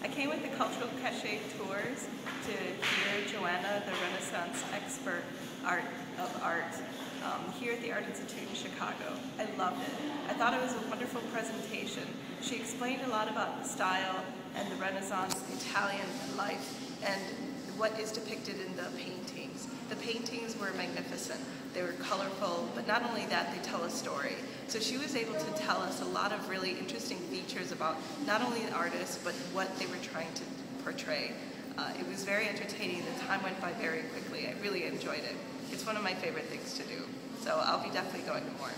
I came with the Cultural Cache Tours to hear Joana, the Renaissance expert art of art, um, here at the Art Institute in Chicago. I loved it. I thought it was a wonderful presentation. She explained a lot about the style and the Renaissance Italian life and what is depicted in the paintings. The paintings were magnificent. They were colorful, but not only that, they tell a story. So she was able to tell us a lot of really interesting features about not only the artists, but what they were to portray. Uh, it was very entertaining. The time went by very quickly. I really enjoyed it. It's one of my favorite things to do. So I'll be definitely going to more.